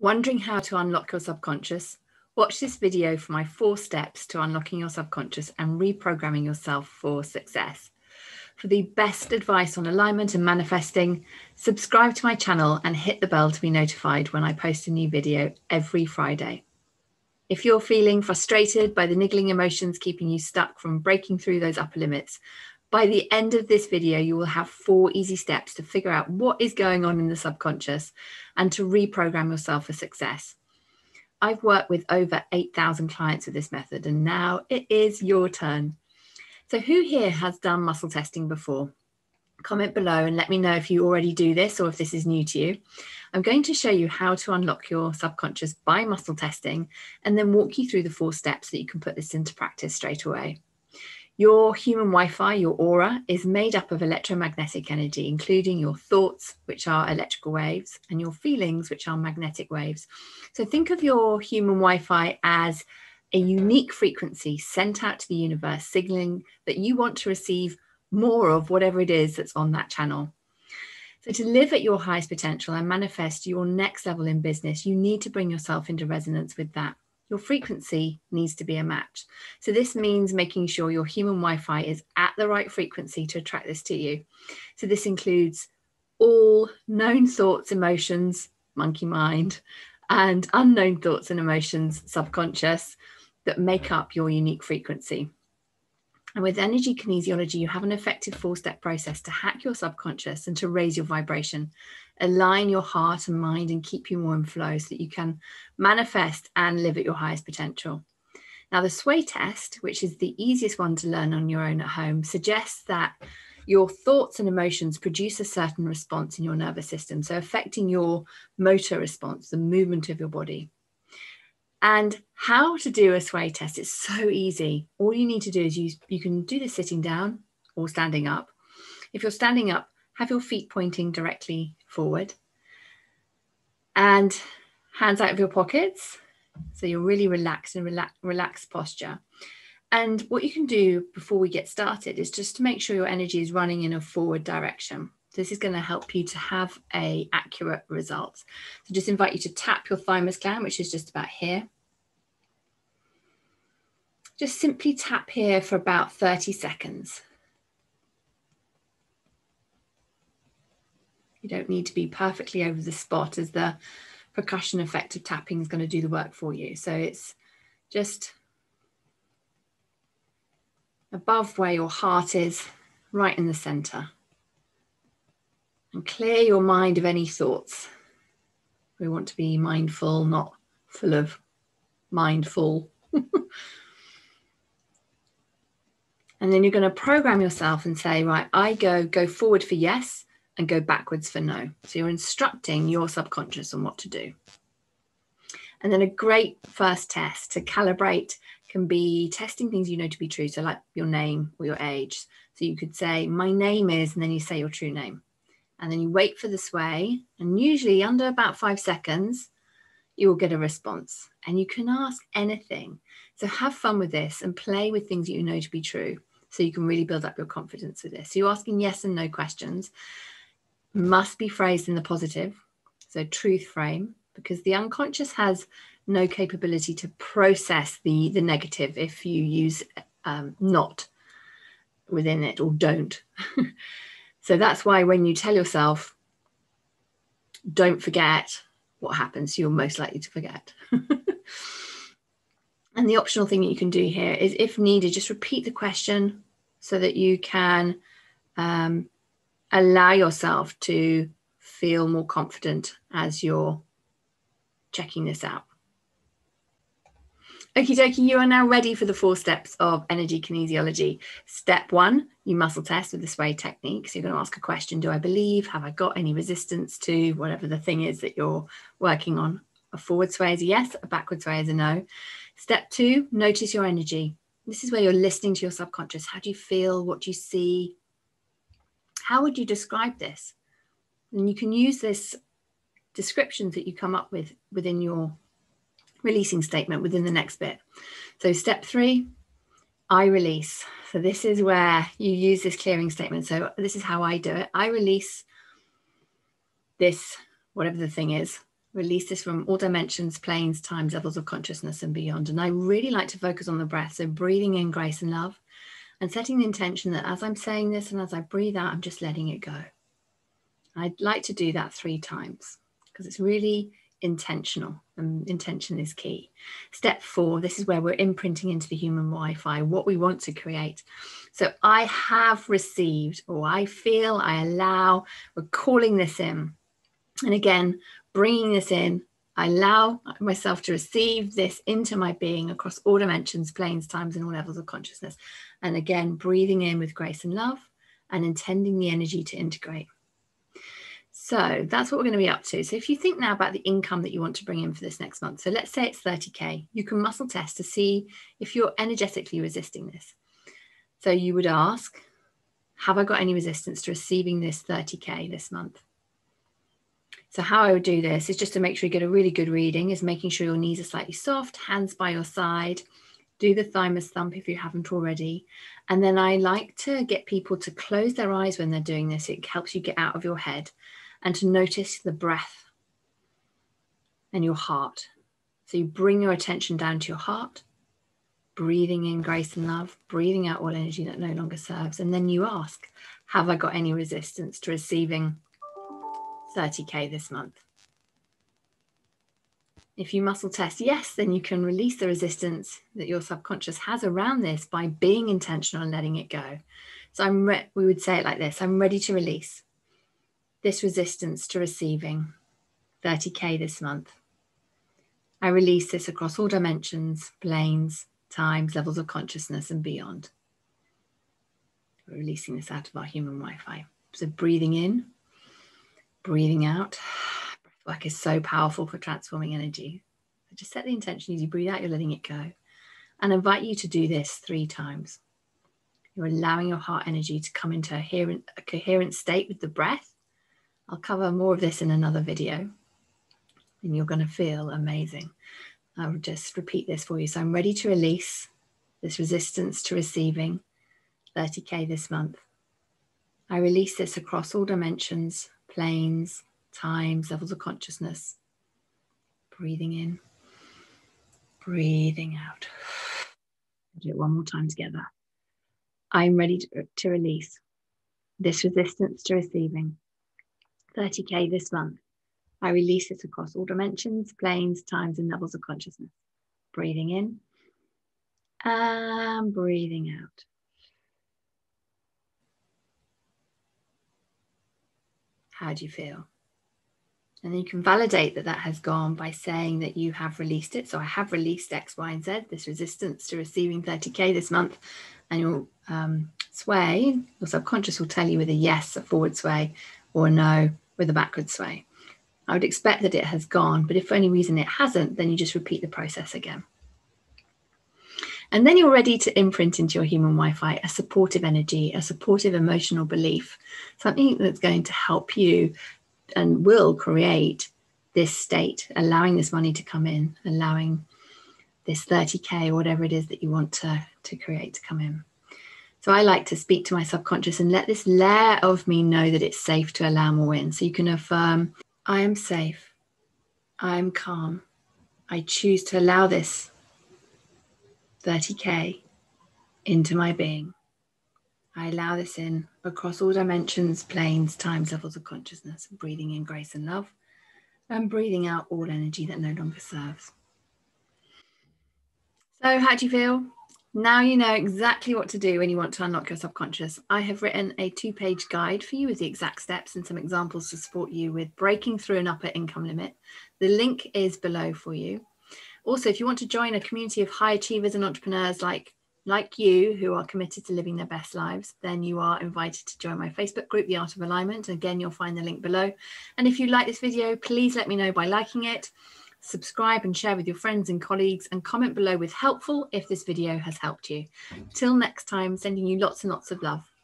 Wondering how to unlock your subconscious? Watch this video for my four steps to unlocking your subconscious and reprogramming yourself for success. For the best advice on alignment and manifesting, subscribe to my channel and hit the bell to be notified when I post a new video every Friday. If you're feeling frustrated by the niggling emotions keeping you stuck from breaking through those upper limits, by the end of this video, you will have four easy steps to figure out what is going on in the subconscious and to reprogram yourself for success. I've worked with over 8,000 clients with this method, and now it is your turn. So, who here has done muscle testing before? Comment below and let me know if you already do this or if this is new to you. I'm going to show you how to unlock your subconscious by muscle testing and then walk you through the four steps that you can put this into practice straight away. Your human Wi Fi, your aura, is made up of electromagnetic energy, including your thoughts, which are electrical waves, and your feelings, which are magnetic waves. So think of your human Wi Fi as a unique frequency sent out to the universe, signaling that you want to receive more of whatever it is that's on that channel. So, to live at your highest potential and manifest your next level in business, you need to bring yourself into resonance with that your frequency needs to be a match. So this means making sure your human Wi-Fi is at the right frequency to attract this to you. So this includes all known thoughts, emotions, monkey mind, and unknown thoughts and emotions, subconscious, that make up your unique frequency. And with energy kinesiology, you have an effective four step process to hack your subconscious and to raise your vibration, align your heart and mind, and keep you more in flow so that you can manifest and live at your highest potential. Now, the sway test, which is the easiest one to learn on your own at home, suggests that your thoughts and emotions produce a certain response in your nervous system, so affecting your motor response, the movement of your body. And how to do a sway test, it's so easy. All you need to do is use, you can do this sitting down or standing up. If you're standing up, have your feet pointing directly forward and hands out of your pockets. So you're really relaxed and relax, relaxed posture. And what you can do before we get started is just to make sure your energy is running in a forward direction. This is going to help you to have a accurate result. So just invite you to tap your thymus gland, which is just about here. Just simply tap here for about 30 seconds. You don't need to be perfectly over the spot as the percussion effect of tapping is going to do the work for you. So it's just above where your heart is, right in the center and clear your mind of any thoughts. We want to be mindful, not full of mindful. and then you're going to program yourself and say, right, I go go forward for yes and go backwards for no. So you're instructing your subconscious on what to do. And then a great first test to calibrate can be testing things you know to be true. So, like your name or your age. So, you could say, My name is, and then you say your true name and then you wait for the sway. And usually, under about five seconds, you will get a response. And you can ask anything. So have fun with this and play with things that you know to be true. So you can really build up your confidence with this. So you're asking yes and no questions. Must be phrased in the positive. So truth frame, because the unconscious has no capability to process the, the negative if you use um, not within it or don't. So that's why when you tell yourself, don't forget what happens, you're most likely to forget. and the optional thing that you can do here is, if needed, just repeat the question so that you can um, allow yourself to feel more confident as you're checking this out. Okie dokie, you are now ready for the four steps of energy kinesiology. Step one, you muscle test with the sway technique. So you're going to ask a question Do I believe? Have I got any resistance to whatever the thing is that you're working on? A forward sway is a yes, a backward sway is a no. Step two, notice your energy. This is where you're listening to your subconscious. How do you feel? What do you see? How would you describe this? And you can use this descriptions that you come up with within your releasing statement within the next bit. So, step three, I release. So, this is where you use this clearing statement. So, this is how I do it I release this, whatever the thing is, Release this from all dimensions, planes, times, levels of consciousness, and beyond. And I really like to focus on the breath. So breathing in grace and love and setting the intention that as I'm saying this and as I breathe out, I'm just letting it go. I'd like to do that three times because it's really intentional and intention is key. Step four, this is where we're imprinting into the human Wi Fi what we want to create. So I have received, or I feel, I allow, we're calling this in. And again, bringing this in, I allow myself to receive this into my being across all dimensions, planes, times, and all levels of consciousness. And again, breathing in with grace and love and intending the energy to integrate. So that's what we're going to be up to. So if you think now about the income that you want to bring in for this next month, so let's say it's 30K, you can muscle test to see if you're energetically resisting this. So you would ask, have I got any resistance to receiving this 30K this month? So how I would do this is just to make sure you get a really good reading is making sure your knees are slightly soft, hands by your side, do the thymus thump if you haven't already. And then I like to get people to close their eyes when they're doing this. It helps you get out of your head and to notice the breath and your heart. So you bring your attention down to your heart, breathing in grace and love, breathing out all energy that no longer serves. And then you ask, have I got any resistance to receiving 30K this month. If you muscle test yes, then you can release the resistance that your subconscious has around this by being intentional and letting it go. So I'm re- we would say it like this I'm ready to release this resistance to receiving 30K this month. I release this across all dimensions, planes, times, levels of consciousness, and beyond. We're releasing this out of our human Wi Fi. So breathing in breathing out. Breathwork is so powerful for transforming energy. So Just set the intention as you breathe out, you're letting it go. And invite you to do this three times. You're allowing your heart energy to come into a coherent, a coherent state with the breath. I'll cover more of this in another video. And you're going to feel amazing. I'll just repeat this for you. So I'm ready to release this resistance to receiving 30K this month. I release this across all dimensions planes, times, levels of consciousness. Breathing in, breathing out. Do it one more time together. I'm ready to, to release this resistance to receiving 30K this month. I release it across all dimensions, planes, times, and levels of consciousness. Breathing in and breathing out. How do you feel? And then you can validate that that has gone by saying that you have released it. So I have released X, Y, and Z, this resistance to receiving 30K this month. And your um, sway, your subconscious will tell you with a yes, a forward sway, or a no, with a backward sway. I would expect that it has gone, but if for any reason it hasn't, then you just repeat the process again. And then you're ready to imprint into your human Wi Fi a supportive energy, a supportive emotional belief, something that's going to help you and will create this state, allowing this money to come in, allowing this 30K or whatever it is that you want to, to create to come in. So I like to speak to my subconscious and let this layer of me know that it's safe to allow more in. So you can affirm, I am safe. I am calm. I choose to allow this 30K into my being. I allow this in across all dimensions, planes, times, levels of consciousness, breathing in grace and love, and breathing out all energy that no longer serves. So, how do you feel? Now you know exactly what to do when you want to unlock your subconscious. I have written a two page guide for you with the exact steps and some examples to support you with breaking through an upper income limit. The link is below for you. Also, if you want to join a community of high achievers and entrepreneurs like like you who are committed to living their best lives, then you are invited to join my Facebook group, The Art of Alignment. Again, you'll find the link below. And if you like this video, please let me know by liking it, subscribe and share with your friends and colleagues, and comment below with helpful if this video has helped you. Till next time, sending you lots and lots of love.